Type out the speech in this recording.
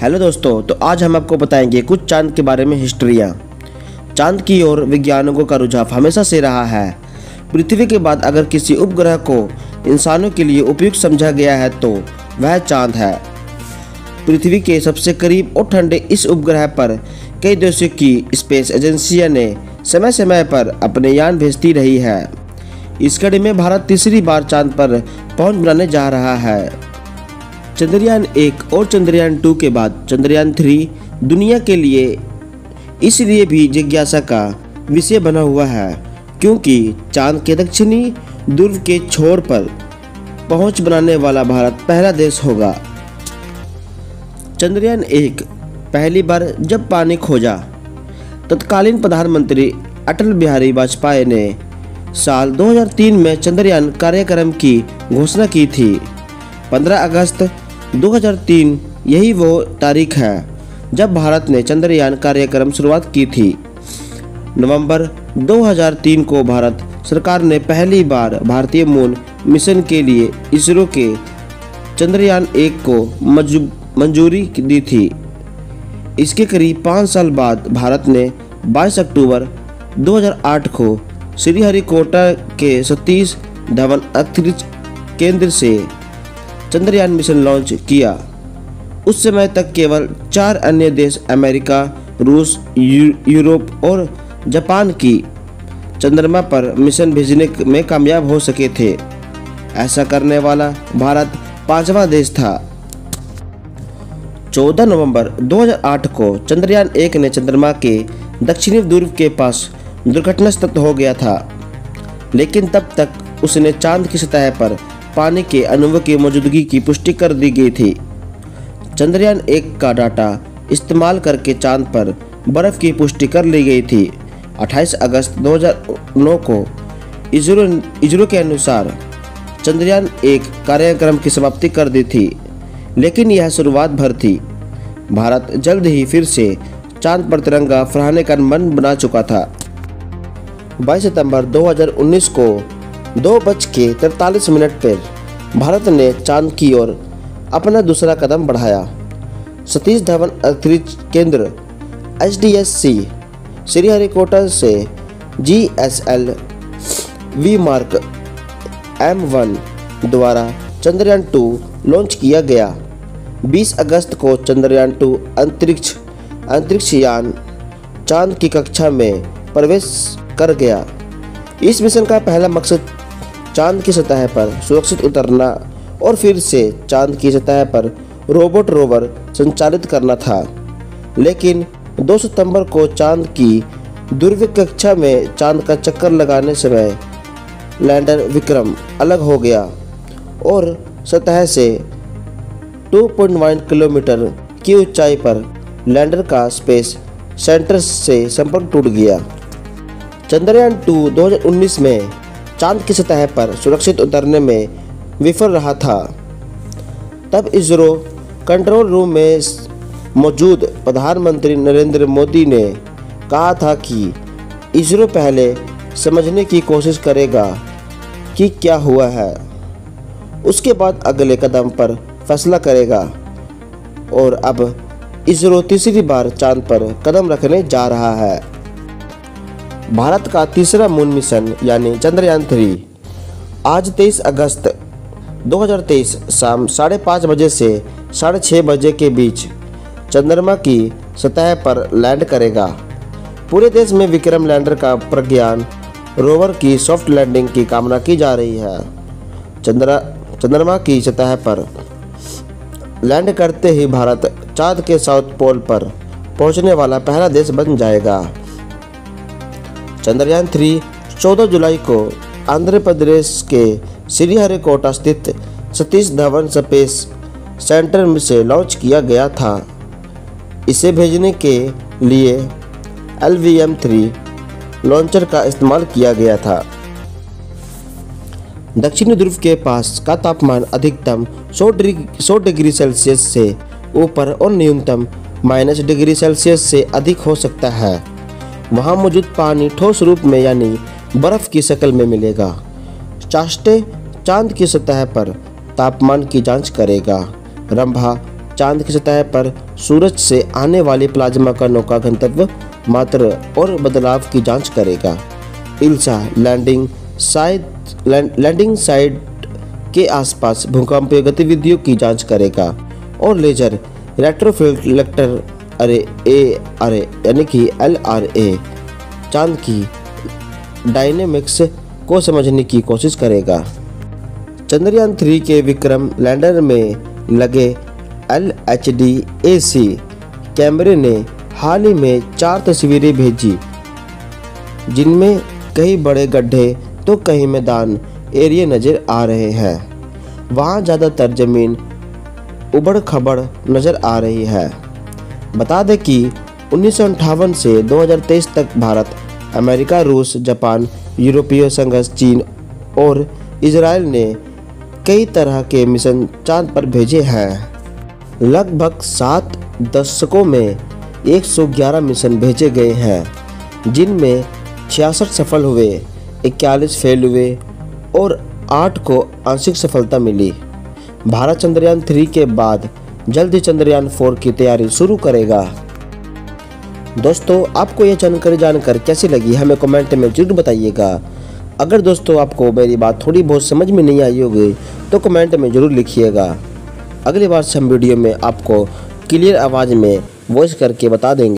Hello दोस्तों तो आज हम आपको बताएँगे कुछ चाँद के बारे में हिस्ट्रियाँ। चाँद की ओर वैज्ञानिकों का रुझाव हमेशा से रहा है। पृथ्वी के बाद अगर किसी उपग्रह को इंसानों के लिए उपयुक्त समझा गया है तो वह चाँद है। पृथ्वी के सबसे करीब और ठंडे इस उपग्रह पर कई देशों की स्पेस एजेंसियाँ ने समय समय पर अपने यान भेजती रही है। इस कड़ी में भारत तीसरी बार चाँद पर पहुँच बनाने जा रहा है। चंद्रयान एक और चंद्रयान टू के बाद चंद्रयान थ्री दुनिया के लिए। इसलिए भी जिज्ञासा का विषय बना हुआ है, क्योंकि चाँद के दक्षिणी ध्रुव के छोर पर पहुँच बनाने वाला भारत पहला देश होगा। चंद्रयान एक पहली बार जब पानी खोजा, तत्कालीन प्रधानमंत्री अटल बिहारी वाजपेयी ने साल 2003 में चंद्रयान कार्यक्रम की घोषणा की थी। 15 अगस्त 2003 यही वो तारीख है, जब भारत ने चंद्रयान कार्यक्रम शुरुआत की थी। नवंबर 2003 को भारत सरकार ने पहली बार भारतीय मून मिशन के लिए इसरो के चंद्रयान एक को मंजूरी दी थी। इसके करीब पाँच साल बाद भारत ने 22 अक्टूबर 2008 को श्रीहरिकोटा के सतीश धवन अंतरिक्ष केंद्र से चंद्रयान मिशन लॉन्च किया। उस समय तक केवल चार अन्य देश अमेरिका, रूस यूरोप और जापान की चंद्रमा पर मिशन भेजने में कामयाब हो सके थे। ऐसा करने वाला भारत पांचवा देश था। 14 नवंबर 2008 को चंद्रयान एक ने चंद्रमा के दक्षिणी ध्रुव के पास दुर्घटनाग्रस्त हो गया था। लेकिन तब तक उसने चाँद की सतह पर पानी के अणुओं की मौजूदगी की पुष्टि कर दी गई थी। चंद्रयान एक का डाटा इस्तेमाल करके चाँद पर बर्फ़ की पुष्टि कर ली गई थी। 28 अगस्त 2009 को इसरो इसरो के अनुसार चंद्रयान एक कार्यक्रम की समाप्ति कर दी थी, लेकिन यह शुरुआत भर थी। भारत जल्द ही फिर से चाँद पर तिरंगा फहराने का मन बना चुका था। 22 सितंबर 2019 को दो बज के तिरतालीस मिनट पर भारत ने चाँद की ओर अपना दूसरा कदम बढ़ाया। सतीश धवन अंतरिक्ष केंद्र H D S C Sriharikota से G S L V mark, M one द्वारा चंद्रयान टू लॉन्च किया गया। 20 अगस्त को चंद्रयान टू अंतरिक्ष अंतरिक्ष यान चाँद की कक्षा में प्रवेश कर गया। इस मिशन का पहला मकसद चाँद की सतह पर सुरक्षित उतरना और फिर से चाँद की सतह पर रोबोट रोवर संचालित करना था। लेकिन 2 सितंबर को चाँद की ध्रुव कक्षा में चाँद का चक्कर लगाने समय लैंडर विक्रम अलग हो गया और सतह से 2.1 किलोमीटर की ऊंचाई पर लैंडर का स्पेस सेंटर से संपर्क टूट गया। चंद्रयान टू 2019 में चाँद की सतह पर सुरक्षित उतरने में विफल रहा था। तब इसरो कंट्रोल रूम में मौजूद प्रधानमंत्री नरेंद्र मोदी ने कहा था कि इसरो पहले समझने की कोशिश करेगा कि क्या हुआ है। उसके बाद अगले कदम पर फैसला करेगा और अब इसरो तीसरी बार चाँद पर कदम रखने जा रहा है। भारत का तीसरा मून मिशन, यानी चंद्रयान थ्री। आज 23 अगस्त 2023 शाम साढ़े पाँच बजे से साढ़े छः बजे के बीच चंद्रमा की सतह पर लैंड करेगा। पूरे देश में विक्रम लैंडर का प्रज्ञान, रोवर की सॉफ्ट लैंडिंग की कामना की जा रही है। चंद्रा, चंद्रमा की सतह पर लैंड करते ही भारत चाँद के साउथ पोल पर पहुँचने वाला पहला देश बन जाएगा। चंद्रयान थ्री 14 जुलाई को आंध्र प्रदेश के श्रीहरिकोटा स्थित सतीश धवन स्पेस सेंटर से लॉन्च किया गया था। इसे भेजने के लिए L V M three launcher का इस्तेमाल किया गया था। दक्षिणी ध्रुव के पास का तापमान अधिकतम 100 डिग्री 100 डिग्री सेल्सियस से ऊपर और न्यूनतम माइनस डिग्री सेल्सियस से अधिक हो सकता है। वहाँ मौजूद पानी ठोस रूप में यानी बर्फ़ की शक्ल में मिलेगा। चाष्टे चाँद की सतह पर तापमान की जाँच करेगा। रंभा चाँद की सतह पर सूरज से आने वाली प्लाज्मा का गंतव्य मात्र और बदलाव की जाँच करेगा। ILSA landing side landing side के आसपास भूकंपीय गतिविधियों की जाँच करेगा और लेजर इलेक्ट्रोफिलेक्टर अरे ए, अरे, यानी कि एल आर ए, चाँद की डायनेमिक्स को समझने की कोशिश करेगा। चंद्रयान थ्री के विक्रम लैंडर में लगे L H D A C कैमरे ने हाल ही में चार तस्वीरें भेजी। जिनमें कई बड़े गड्ढे तो कहीं मैदान एरिया नज़र आ रहे हैं। वहाँ ज़्यादातर ज़मीन उबड़ खबड़ नज़र आ रही है। बता दें कि उन्नीस से 2023 तक भारत, अमेरिका, रूस, जापान, यूरोपीय संघ चीन और इसराइल ने कई तरह के मिशन चाँद पर भेजे हैं। लगभग सात दशकों में 111 मिशन भेजे गए हैं, जिनमें छियासठ सफल हुए, इक्यालीस फेल हुए और आठ को आंशिक सफलता मिली। भारत चंद्रयान थ्री के बाद जल्द ही चंद्रयान फोर की तैयारी शुरू करेगा। दोस्तों, आपको यह जानकारी जानकर कैसी लगी, हमें कमेंट में ज़रूर बताइएगा। अगर दोस्तों, आपको मेरी बात थोड़ी बहुत समझ में नहीं आई होगी तो कमेंट में ज़रूर लिखिएगा। अगली बार से हम वीडियो में आपको क्लियर आवाज़ में वॉइस करके बता देंगे।